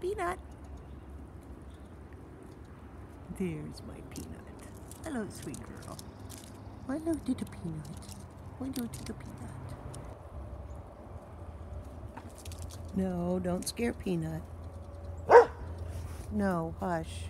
Peanut. There's my peanut. Hello, sweet girl. Hello, to the peanut. Hello, the peanut. No, don't scare Peanut. No, hush.